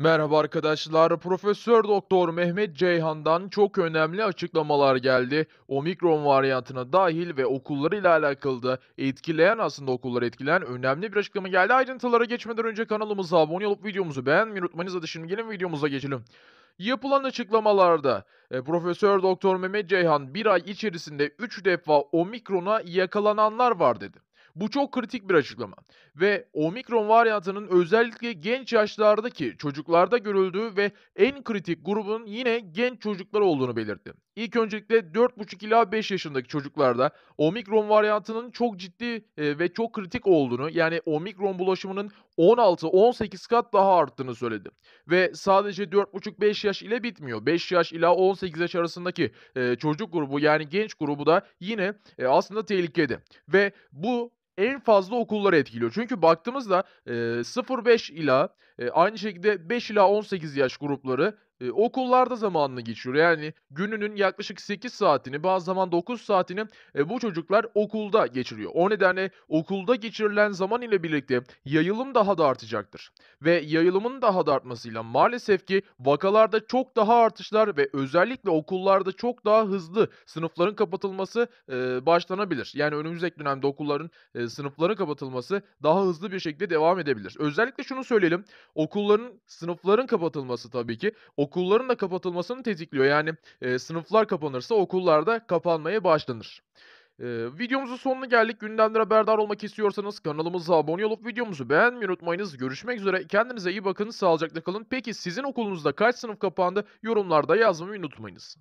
Merhaba arkadaşlar. Profesör Doktor Mehmet Ceyhan'dan çok önemli açıklamalar geldi. Omikron varyantına dahil ve okullarıyla alakalı da etkileyen aslında okulları etkileyen önemli bir açıklama geldi. Ayrıntılara geçmeden önce kanalımıza abone olup videomuzu beğenmeyi unutmayınız. Hadi şimdi gelin videomuza geçelim. Yapılan açıklamalarda e, Profesör Doktor Mehmet Ceyhan bir ay içerisinde 3 defa omikrona yakalananlar var dedi. Bu çok kritik bir açıklama ve omikron varyantının özellikle genç yaşlardaki çocuklarda görüldüğü ve en kritik grubun yine genç çocuklar olduğunu belirtti. İlk öncelikle 4,5 ila 5 yaşındaki çocuklarda omikron varyantının çok ciddi e, ve çok kritik olduğunu yani omikron bulaşımının 16-18 kat daha arttığını söyledi. Ve sadece 4,5-5 yaş ile bitmiyor. 5 yaş ila 18 yaş arasındaki e, çocuk grubu yani genç grubu da yine e, aslında tehlikede. Ve bu en fazla okulları etkiliyor. Çünkü baktığımızda, eee, 0-5 ila, eee, aynı şekilde 5 ila 18 yaş grupları, eee, okullarda zamanını geçiriyor. Yani gününün yaklaşık 8 saatini, bazı zaman 9 saatini, eee, bu çocuklar okulda geçiriyor. O nedenle okulda geçirilen zaman ile birlikte yayılım daha da artacaktır ve yayılımın daha da artmasıyla maalesef ki vakalarda çok daha artışlar ve özellikle okullarda çok daha hızlı sınıfların kapatılması, eee, başlanabilir. Yani önümüzdeki dönemde okulların eee, sınıfların kapatılması daha hızlı bir şekilde devam edebilir. Özellikle şunu söyleyelim, okulların, sınıfların kapatılması tabii ki okulların da kapatılmasını tetikliyor. Yani, eee, sınıflar kapanırsa okullar da kapanmaya başlanır. Eee, videomuzun sonuna geldik. Gündemden haberdar olmak istiyorsanız kanalımıza abone olup videomuzu beğenmeyi unutmayınız. Görüşmek üzere. Kendinize iyi bakın. Sağlıcakla kalın. Peki sizin okulunuzda kaç sınıf kapandı? Yorumlarda yazmayı unutmayınız.